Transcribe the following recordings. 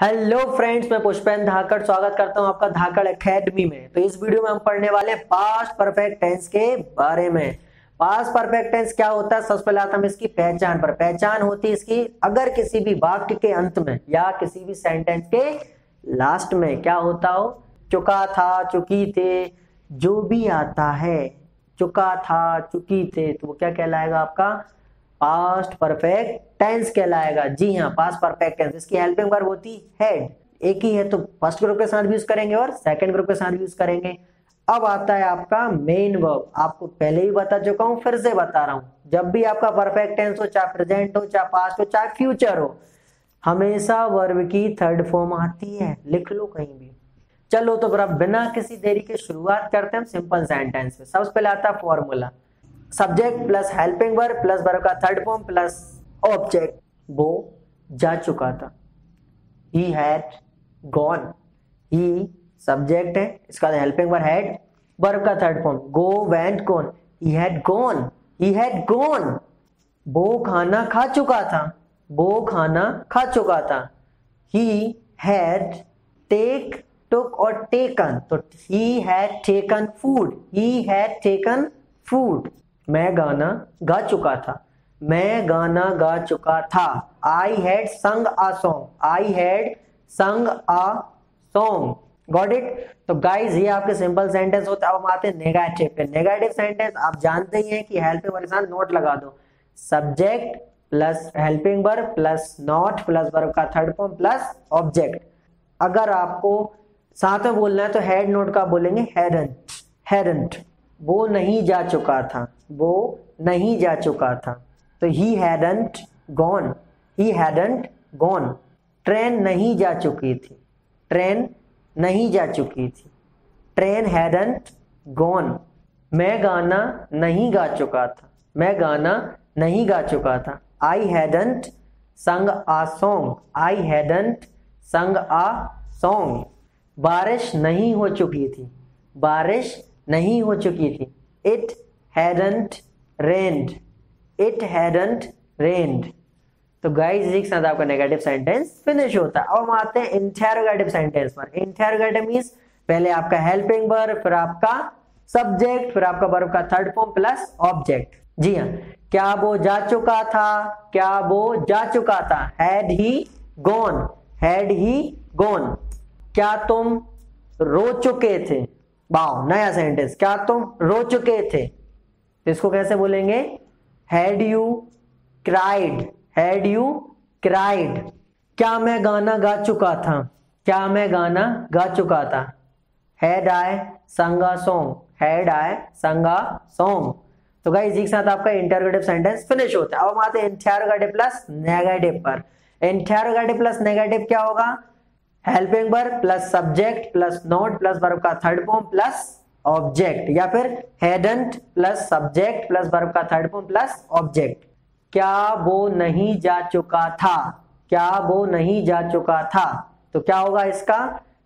Hello friends, मैं पुष्पेंद्र धाकड़ स्वागत करता हूँ आपका धाकड़ एकेडमी में। तो इस वीडियो में हम पढ़ने वाले पास्ट परफेक्ट टेंस के बारे में। पास्ट परफेक्ट टेंस क्या होता है? सबसे पहले आता हम इसकी पहचान पर। पहचान होती है इसकी अगर किसी भी वाक्य के अंत में या किसी भी सेंटेंस के लास्ट में क्या होता हो? चुका था, चुकी थे, जो भी आता है, चुका था, चुकी थे तो वो क्या कहलाएगा आपका? पास्ट परफेक्ट टेंस कहलाएगा। जी हाँ पास्ट परफेक्ट टेंस। इसकी हेल्पिंग वर्ब होती हेड एक ही है तो फ़र्स्ट ग्रुप के साथ भी यूज़ करेंगे और सेकंड ग्रुप के साथ भी यूज़ करेंगे। अब आता है आपका मेन वर्ब आपको पहले ही बता चुका हूँ, फिर से बता रहा हूँ। जब भी आपका परफेक्ट टेंस हो, चाहे प्रेजेंट हो, चाहे पास्ट हो, चाहे फ्यूचर हो, हमेशा वर्ब की थर्ड फॉर्म आती है। लिख लो कहीं भी। चलो तो फिर बिना किसी देरी के शुरुआत करते हैं सिंपल सेंटेंस में सबसे पहले आता है formula subject plus helping verb plus verb का थर्ड फॉर्म प्लस ऑब्जेक्ट वो जा चुका था। He had gone he subject है, इसका हेल्पिंग वर्ब हैड वर्ब का third form go went gone he had gone he had gone वो खाना खा चुका था। वो खाना खा चुका था। ही हैड टेक टुक और टेकन तो he had taken food he had taken food मैं गाना गा चुका था। मैं गाना गा चुका था। आई had sung uh song I had sung a song got it तो गाइज़ ये आपके सिंपल सेंटेंस होते हैं। अब हम आते हैं नेगेटिव पे। नेगेटिव सेंटेंस आप जानते ही हैं कि हेल्पिंग वर्ब के साथ नोट लगा दो। Subject plus helping verb plus not plus verb का थर्ड फॉर्म प्लस ऑब्जेक्ट अगर आपको साथ में बोलना है तो हेड नोट का बोलेंगे हेडंट हेडंट वो नहीं जा चुका था। वो नहीं जा चुका था। तो he hadn't gone he hadn't gone train नहीं जा चुकी थी। ट्रेन नहीं जा चुकी थी। ट्रेन हैडंट गॉन मैं गाना नहीं गा चुका था। मैं गाना नहीं गा चुका था। आई हैडंट संग आ सॉन्ग आई हैडंट संग आ सॉन्ग बारिश नहीं हो चुकी थी। बारिश नहीं हो चुकी थी। It hadn't rained it hadn't rained तो गाइस इसी के साथ आपका नेगेटिव सेंटेंस फिनिश होता है। अब हम आते हैं इंटेरोगेटिव सेंटेंस पर। इंटेरोगेटिव मींस पहले आपका हेल्पिंग वर्ब फिर आपका सब्जेक्ट फिर आपका वर्ब का थर्ड फॉर्म प्लस ऑब्जेक्ट जी हाँ। क्या वो जा चुका था? क्या वो जा चुका था? Had he gone had he gone क्या तुम रो चुके थे? बाओ नया सेंटेंस क्या तुम रो चुके थे? इसको कैसे बोलेंगे? Had you cried had you cried क्या मैं गाना गा चुका था? क्या मैं गाना गा चुका था? हैड आई संगा सॉन्ग हैड आई संगा सॉन्ग तो गाइस इसी के साथ आपका इंटरोगेटिव सेंटेंस फिनिश होता है। अब हम आते हैं इंटरोगेटिव प्लस नेगेटिव पर। इंटरोगेटिव प्लस नेगेटिव क्या होगा? Helping verb plus subject plus not plus verb का थर्ड फॉर्म प्लस ऑब्जेक्ट या फिर hadn't plus subject plus verb का थर्ड फॉर्म प्लस ऑब्जेक्ट क्या वो नहीं जा चुका था? क्या वो नहीं जा चुका था? तो क्या होगा इसका?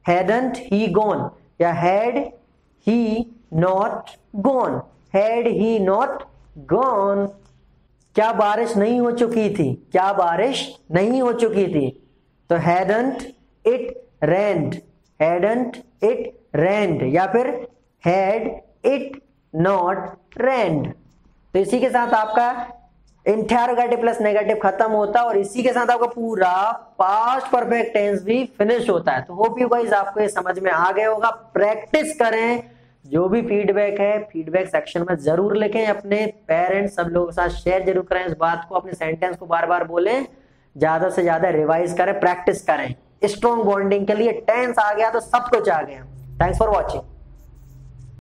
हेडंट ही गोन या had he not gone had he not gone क्या बारिश नहीं हो चुकी थी? क्या बारिश नहीं हो चुकी थी? तो hadn't it rained hadn't it rained या फिर हैड इट नॉट रेंड तो इसी के साथ आपका इंटेरोगेटिव प्लस नेगेटिव खत्म होता है और इसी के साथ आपका पूरा पास्ट परफेक्ट टेंस भी फिनिश होता है। तो होप यू गाइस आपको ये समझ में आ गया होगा। प्रैक्टिस करें। जो भी फीडबैक है फीडबैक सेक्शन में ज़रूर लिखें। अपने पेरेंट्स सब लोगों के साथ शेयर ज़रूर करें। इस बात को, अपने सेंटेंस को बार बार बोलें। ज़्यादा से ज़्यादा रिवाइज करें प्रैक्टिस करें। स्ट्रॉन्ग बॉन्डिंग के लिए टेंस आ गया तो सब कुछ आ गया। Thanks for watching